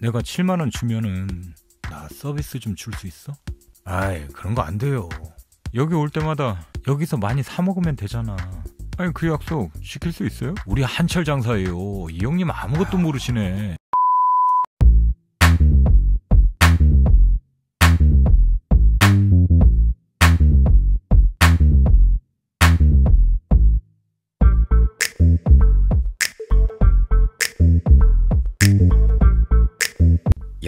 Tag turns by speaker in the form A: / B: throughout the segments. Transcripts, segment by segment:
A: 내가 7만 원 주면은 나 서비스 좀 줄 수 있어? 아이 그런 거 안 돼요 여기 올 때마다 여기서 많이 사 먹으면 되잖아 아니 그 약속 지킬 수 있어요? 우리 한철 장사예요 이 형님 아무것도 모르시네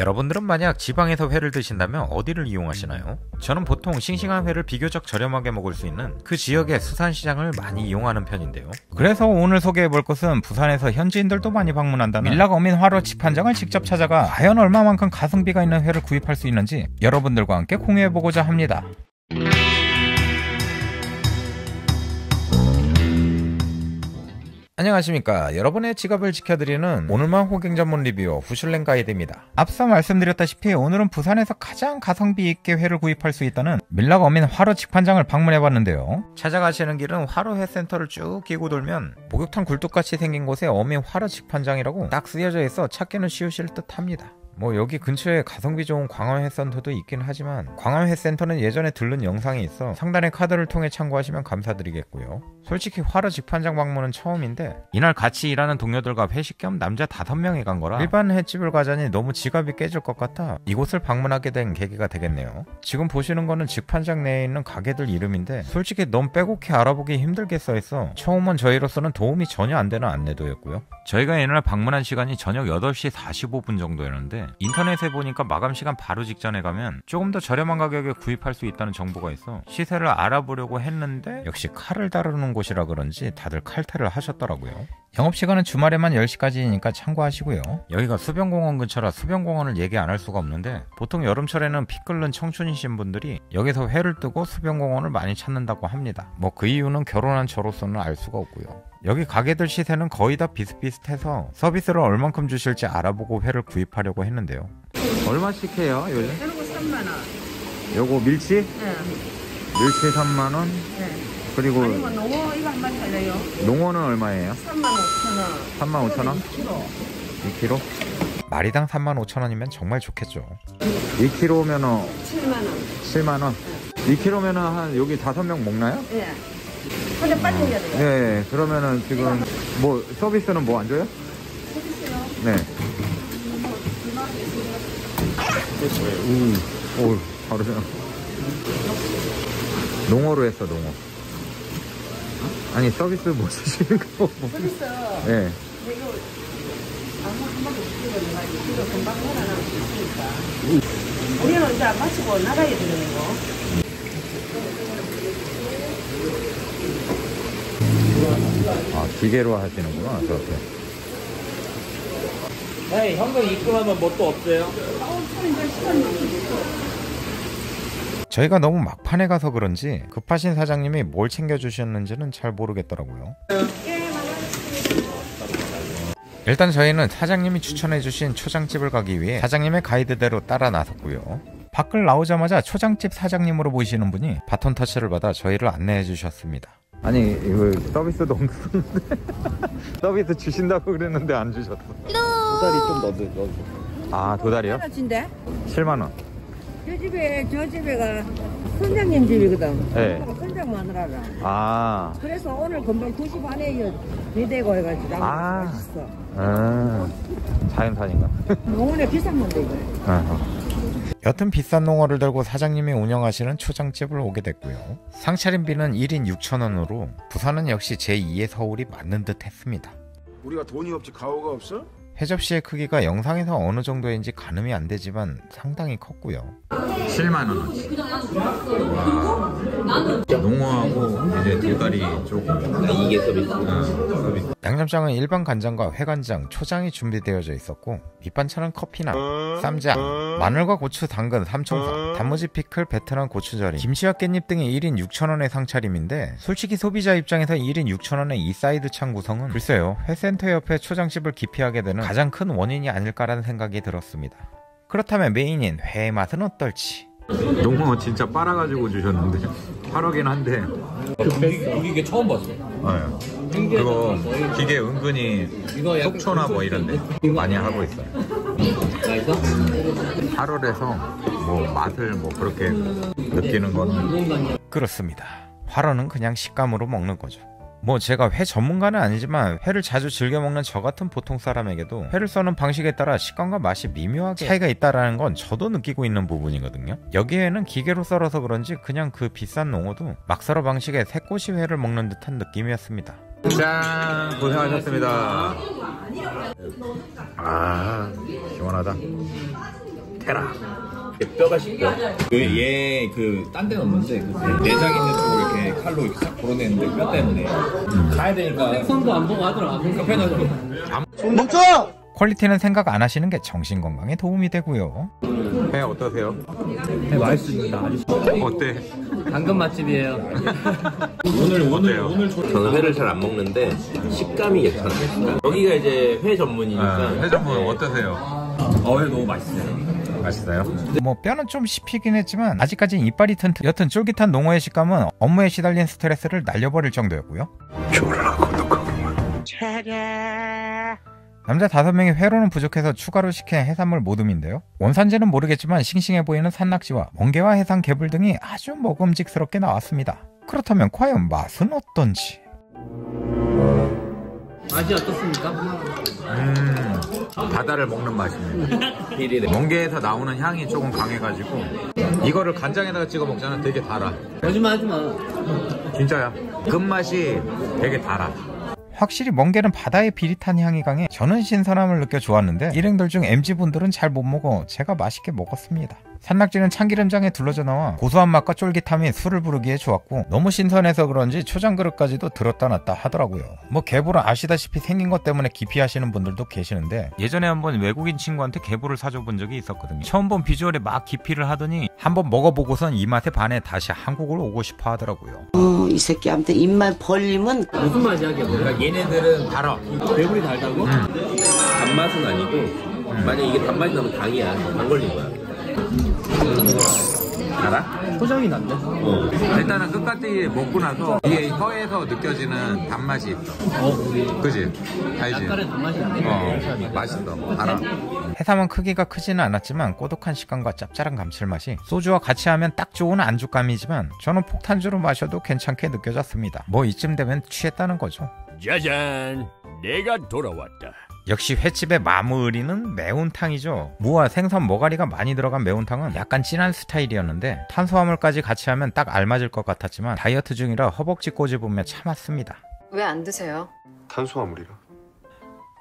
B: 여러분들은 만약 지방에서 회를 드신다면 어디를 이용하시나요? 저는 보통 싱싱한 회를 비교적 저렴하게 먹을 수 있는 그 지역의 수산시장을 많이 이용하는 편인데요.
A: 그래서 오늘 소개해볼 곳은 부산에서 현지인들도 많이 방문한다는 밀락 어민 화로 집판장을 직접 찾아가 과연 얼마만큼 가성비가 있는 회를 구입할 수 있는지 여러분들과 함께 공유해보고자 합니다. 안녕하십니까. 여러분의 지갑을 지켜드리는 오늘만 호갱 전문 리뷰어 후슐랭 가이드입니다. 앞서 말씀드렸다시피 오늘은 부산에서 가장 가성비 있게 회를 구입할 수 있다는 밀락 어민 화로 직판장을 방문해봤는데요.
B: 찾아가시는 길은 화로 회센터를 쭉 끼고 돌면 목욕탕 굴뚝같이 생긴 곳에 어민 화로 직판장이라고 딱 쓰여져 있어 찾기는 쉬우실 듯 합니다. 뭐 여기 근처에 가성비 좋은 광화회 센터도 있긴 하지만 광화회 센터는 예전에 들른 영상이 있어 상단의 카드를 통해 참고하시면 감사드리겠고요. 솔직히 화로 직판장 방문은 처음인데 이날 같이 일하는 동료들과 회식 겸 남자 5명이 간 거라 일반 횟집을 가자니 너무 지갑이 깨질 것 같아 이곳을 방문하게 된 계기가 되겠네요. 지금 보시는 거는 직판장 내에 있는 가게들 이름인데 솔직히 너무 빼곡히 알아보기 힘들게 써있어 처음은 저희로서는 도움이 전혀 안 되는 안내도였고요. 저희가 이날 방문한 시간이 저녁 8시 45분 정도였는데 인터넷에 보니까 마감 시간 바로 직전에 가면 조금 더 저렴한 가격에 구입할 수 있다는 정보가 있어 시세를 알아보려고 했는데 역시 칼을 다루는 곳이라 그런지 다들 칼퇴를 하셨더라고요. 영업시간은 주말에만 10시까지니까 참고하시고요. 여기가 수변공원 근처라 수변공원을 얘기 안 할 수가 없는데 보통 여름철에는 피 끓는 청춘이신 분들이 여기서 회를 뜨고 수변공원을 많이 찾는다고 합니다. 뭐 그 이유는 결혼한 저로서는 알 수가 없고요. 여기 가게들 시세는 거의 다 비슷비슷해서 서비스를 얼만큼 주실지 알아보고 회를 구입하려고 했는데요. 얼마씩 해요 요즘?
C: 이런 거 3만 원.
B: 요거 밀치?
C: 예.
B: 밀치 3만원
C: 예.
B: 그리고
C: 아니면 농어 이거 한 마리 살려요.
B: 농어는 얼마예요?
C: 3만 5천 원.
B: 3만 5천 원?
C: 2kg.
B: 2kg? 마리당 3만 5천 원이면 정말 좋겠죠. 2kg면은
C: 7만 원.
B: 7만 원. 2kg면은 한 여기 다섯 명 먹나요?
C: 예. 근데 빨리 해야 돼요.
B: 네, 그러면은 지금 뭐 서비스는 뭐 안 줘요? 네. 음, 오, 바로 저 농어로 했어, 농어. 아니 서비스 뭐 주시는 거? 뭐.
C: 서비스.
B: 네.
C: 이거 아무 한 번도 못 말이 이거 금방 하나 있으니까. 우리는 이제 안 마시고 나가야 되는 거.
B: 아, 기계로 하시는구나, 저렇게.
D: 네, 현금 입금하면 뭐 또 없어요?
B: 저 희가 너무 막판에 가서 그런지 급하신 사장님이 뭘 챙겨주셨는지는 잘 모르겠더라고요. 일단 저희는 사장님이 추천해주신 초장집을 가기 위해 사장님의 가이드대로 따라 나섰고요. 밖을 나오자마자 초장집 사장님으로 보이시는 분이 바톤 터치를 받아 저희를 안내해 주셨습니다. 아니 이거 서비스 너무 쓰는데 서비스 주신다고 그랬는데 안 주셨어.
D: 도다리 좀 넣어줘, 넣어줘.
B: 아 도다리요?
C: 하나인데?
B: 7만 원.
C: 저 집에 저 집에가 선장님 집이거든.
B: 네.
C: 선장 마누라라.
B: 아,
C: 그래서 오늘 금방 2시 반에 대대고 해가지고
B: 아.
C: 맛있어.
B: 음, 자연산인가?
C: 농원에 비싼 건데 이거.
B: 어. 여튼 비싼 농어를 들고 사장님이 운영하시는 초장집을 오게 됐고요. 상차림비는 1인 6천원으로 부산은 역시 제2의 서울이 맞는 듯 했습니다.
E: 우리가 돈이 없지 가오가 없어?
B: 회접시의 크기가 영상에서 어느 정도인지 가늠이 안 되지만 상당히 컸고요. 7만 원어치. 농어하고 이제 대가리 조금.
D: 이게 서비스.
B: 양념장은 일반 간장과 회간장, 초장이 준비되어져 있었고 밑반찬은 커피나 쌈장, 마늘과 고추, 당근, 삼총사, 단무지 피클, 베트남 고추절임, 김치와 깻잎 등이 1인 6천원의 상차림인데 솔직히 소비자 입장에서 1인 6천원의 이 사이드 찬 구성은 글쎄요 회센터 옆에 초장집을 기피하게 되는 가장 큰 원인이 아닐까라는 생각이 들었습니다. 그렇다면 메인인 회의 맛은 어떨지? 농어 진짜 빨아가지고 주셨는데 8억이긴 한데
D: 우리 이게 처음 봤어.
B: 어, 그거 기계 은근히 속초나 뭐 이런데 많이 하고 있어요.
D: 맛있어?
B: 8월에서 뭐 맛을 뭐 그렇게 느끼는 거는 그렇습니다. 화로는 그냥 식감으로 먹는 거죠. 뭐 제가 회 전문가는 아니지만 회를 자주 즐겨 먹는 저 같은 보통 사람에게도 회를 써는 방식에 따라 식감과 맛이 미묘하게 차이가 있다라는 건 저도 느끼고 있는 부분이거든요. 여기에는 기계로 썰어서 그런지 그냥 그 비싼 농어도 막 썰어 방식의 새꼬시 회를 먹는 듯한 느낌이었습니다. 짠 고생하셨습니다. 아 시원하다. 테라.
D: 뼈가 씹혀. 그얘그딴 데는 없는데 그 내장 있는 쪽으로 이렇게 칼로 이렇게 싹 불어내는데 뼈 때문에 가야 되니까 손도 안 보고 하더라. 그러니까 편하더라고.
B: 퀄리티는 생각 안 하시는 게 정신 건강에 도움이 되고요. 회 어떠세요?
D: 네, 맛있습니다.
B: 어때?
D: 당근 맛집이에요.
A: 오늘 오늘 오늘
F: 저는 회를 잘 안 먹는데 식감이 괜찮아요. 여기가 이제 회 전문이니까
B: 회전분 어떠세요?
D: 어회 너무 맛있어요.
B: 맛있어요? 뭐 뼈는 좀 씹히긴 했지만 아직까진 이빨이 튼튼 여튼 쫄깃한 농어의 식감은 업무에 시달린 스트레스를 날려버릴 정도였고요. 남자 다섯 명이 회로는 부족해서 추가로 시킨 해산물 모듬인데요. 원산지는 모르겠지만 싱싱해 보이는 산낙지와 멍게와 해상 개불 등이 아주 먹음직스럽게 나왔습니다. 그렇다면 과연 맛은 어떤지?
D: 맛이 어떻습니까?
B: 음 바다를 먹는 맛입니다. 멍게에서 나오는 향이 조금 강해가지고 이거를 간장에다가 찍어 먹자면 되게 달아
D: 거짓말 하지 마.
B: 진짜야 끝맛이 되게 달아 확실히 멍게는 바다의 비릿한 향이 강해 저는 신선함을 느껴 좋았는데 일행들 중 MZ분들은 잘 못 먹어 제가 맛있게 먹었습니다 산낙지는 참기름장에 둘러져 나와 고소한 맛과 쫄깃함이 술을 부르기에 좋았고 너무 신선해서 그런지 초장 그릇까지도 들었다 놨다 하더라고요 뭐 개불은 아시다시피 생긴 것 때문에 기피하시는 분들도 계시는데 예전에 한번 외국인 친구한테 개불을 사줘 본 적이 있었거든요 처음 본 비주얼에 막 기피를 하더니 한번 먹어보고선 이 맛에 반해 다시 한국을 오고 싶어 하더라고요
G: 어, 이 새끼한테 입만 벌리면
D: 무슨 맛이야, 걔? 그러니까 얘네들은
B: 달아
D: 배불이 달다고?
F: 단맛은 아니고 만약 이게 단맛이 나면 당이야. 당 걸린 거야. 알아?
D: 초장이 난데?
F: 어.
B: 일단은 끝까지 먹고 나서 이게 혀에서 느껴지는 단맛이 있어.
D: 어,
B: 그지? 알지?
D: 약간의 단맛이 나네.
B: 어, 맛있어. 알아. 해삼은 크기가 크지는 않았지만 꼬독한 식감과 짭짤한 감칠맛이 소주와 같이 하면 딱 좋은 안주감이지만 저는 폭탄주로 마셔도 괜찮게 느껴졌습니다. 뭐 이쯤 되면 취했다는 거죠.
H: 짜잔, 내가 돌아왔다.
B: 역시 횟집의 마무리는 매운탕이죠. 무와 생선 머가리가 많이 들어간 매운탕은 약간 진한 스타일이었는데 탄수화물까지 같이 하면 딱 알맞을 것 같았지만 다이어트 중이라 허벅지 꼬집으며 참았습니다.
I: 왜 안 드세요?
E: 탄수화물이라.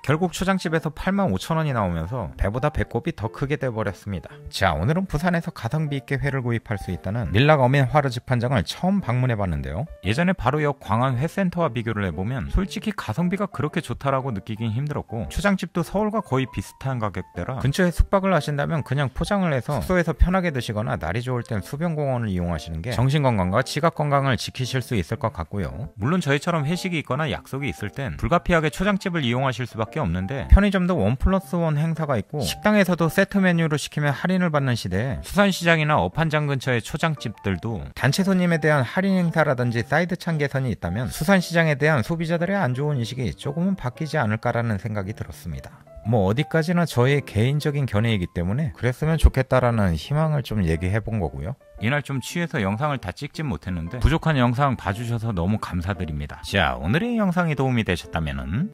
B: 결국 초장집에서 85,000원이 나오면서 배보다 배꼽이 더 크게 돼버렸습니다. 자 오늘은 부산에서 가성비 있게 회를 구입할 수 있다는 밀락 어민 화르 직판장을 처음 방문해봤는데요. 예전에 바로 옆 광안 회센터와 비교를 해보면 솔직히 가성비가 그렇게 좋다라고 느끼긴 힘들었고 초장집도 서울과 거의 비슷한 가격대라 근처에 숙박을 하신다면 그냥 포장을 해서 숙소에서 편하게 드시거나 날이 좋을 땐 수변공원을 이용하시는 게 정신건강과 지갑건강을 지키실 수 있을 것 같고요. 물론 저희처럼 회식이 있거나 약속이 있을 땐 불가피하게 초장집을 이용하실 수 밖에 없는데 편의점도 one plus one 행사가 있고 식당에서도 세트 메뉴로 시키면 할인을 받는 시대에 수산시장이나 어판장 근처의 초장집들도 단체 손님에 대한 할인 행사라든지 사이드 찬 개선이 있다면 수산시장에 대한 소비자들의 안 좋은 인식이 조금은 바뀌지 않을까라는 생각이 들었습니다. 뭐 어디까지나 저의 개인적인 견해이기 때문에 그랬으면 좋겠다라는 희망을 좀 얘기해 본 거고요. 이날 좀 취해서 영상을 다 찍진 못했는데 부족한 영상 봐주셔서 너무 감사드립니다. 자 오늘의 영상이 도움이 되셨다면은